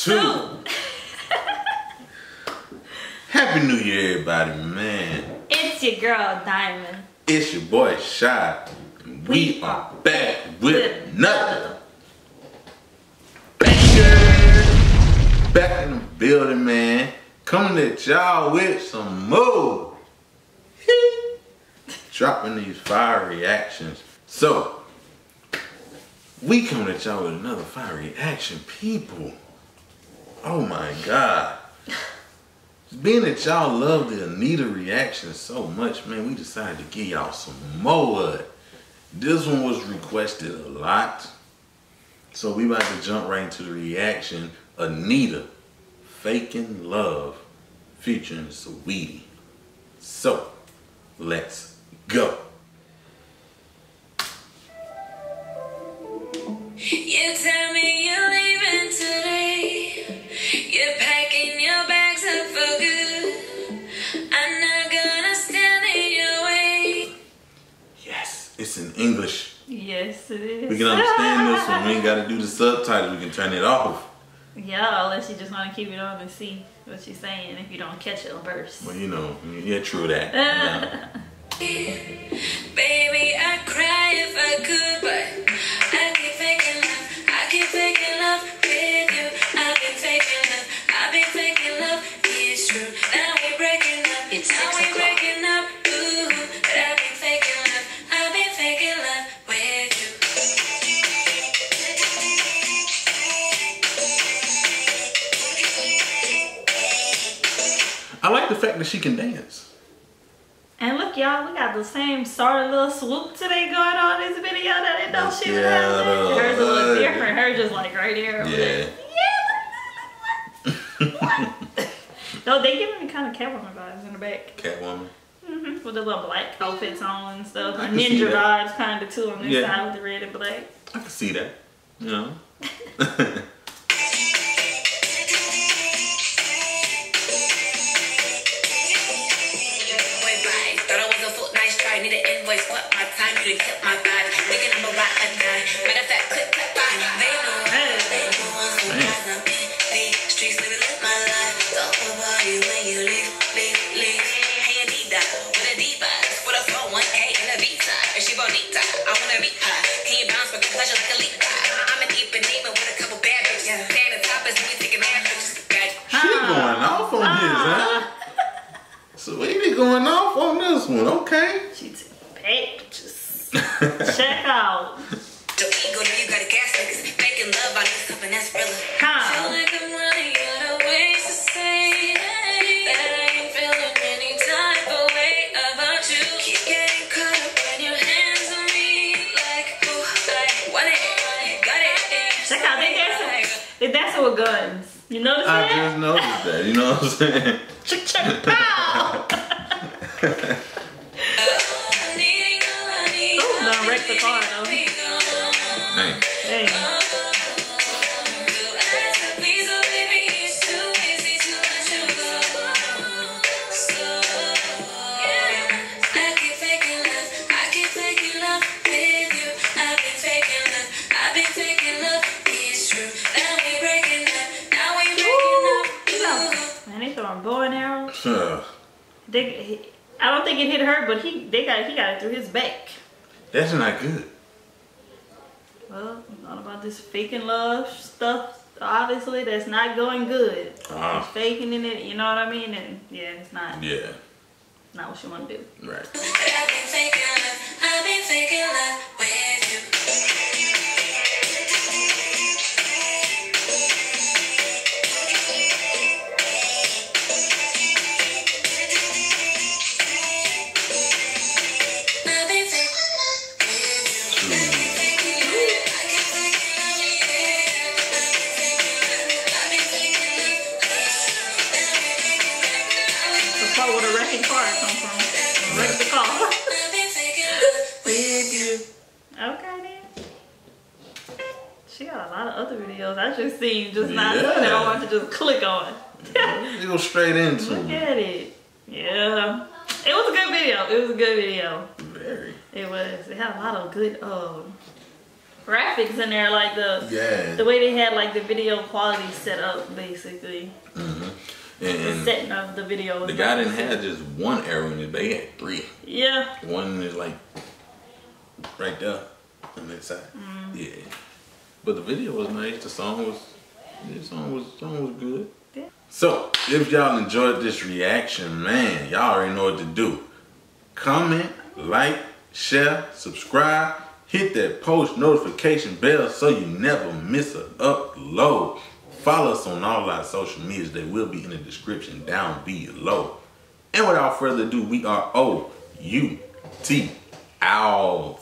two. Happy New Year, everybody, man. It's your girl, Dymond. It's your boy, Shy. And we, we are back with another banger. Back in the building, man. Coming at y'all with some more. Dropping these fire reactions. So, we coming at y'all with another fire reaction, people. Oh my God. Being that y'all love the Anitta reaction so much, man, we decided to give y'all some more. This one was requested a lot. So we about to jump right into the reaction. Anitta, Faking Love, featuring Saweetie. So, let's go. You tell me English. Yes, it is. We can understand this one. We ain't got to do the subtitles. We can turn it off. Yeah, unless you just want to keep it on and see what she's saying if you don't catch it on verse. Well, you know, yeah, true that. Baby, I'd cry if I could, but the fact that she can dance. And look, y'all, we got the same sort of little swoop today going on in this video that I didn't know she was Yeah, having. Hers a little different. Hers just like right here. over there. Yeah. Yeah. No, they giving me kind of Catwoman vibes in the back. Catwoman. hmm With the little black outfits on and stuff. I Ninja that. vibes kind of too on this Yeah. side with the red and black. I can see that. You know. Kept my vibe. Thinking I'm a ride or die. Matter of fact, click, click, bye. They know. They know I'm surprised I'm in these streets. Let me live my life. Don't about you when you leave, leave, leave. Hey, Anitta, with a diva. With a 401k and a visa. And she bonita. I wanna meet her. Can you bounce with pleasure like a leap? I'm an deep with a couple bad bitches. Stand the top as we taking mad pictures. She going off on this, huh? Ah. Saweetie going off on this one. Okay. She took pictures. Check out. The ego, now you got a gas niggas making love. I need something that's realer. Huh. Feel like I'm running out of ways that I ain't feeling any type of way about you. Keep getting caught up when your hands on me, like ooh, I want it. Check out, they dancing. They dancing with guns. You notice I that? just noticed that. You know what I'm saying? Check, check, pow! wrecked the car, though. Dang. Hey. Man, they throwing bow and arrows. Huh. They, he, I don't think it hit her, but he they got he got it through his back. That's not good. Well, all about this faking love stuff. Obviously, that's not going good. Ah. He's faking in it, you know what I mean? And yeah, it's not Yeah. not what you want to do. Right. The part where the wrecking car come from. Wreck the car. I've been faking love with you. Okay then. She got a lot of other videos. I just seen just not Yeah. that I want to just click on. You go straight into Look it. at it. Yeah. It was a good video. It was a good video. Very. It was. It had a lot of good um graphics in there, like the Yeah. the way they had like the video quality set up, basically. And setting of the video. the guy didn't have just one arrow in it. They had three. Yeah. One is like right there on that side. Mm-hmm. Yeah. But the video was nice. The song was the song was song was good. Yeah. So if y'all enjoyed this reaction, man, y'all already know what to do. Comment, like, share, subscribe, hit that post notification bell so you never miss an upload. Follow us on all our social medias. They will be in the description down below. And without further ado, we are O U T out.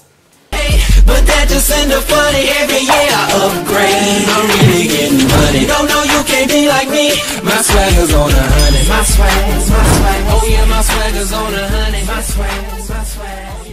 But that just funny. Every year I upgrade. I'm really getting money. No, no, you can't be like me. My swagger's on a. My swag, my swag. Oh yeah, my swagger's on a. My swag, my swag.